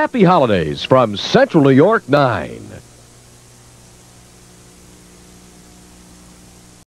Happy holidays from Central New York 9.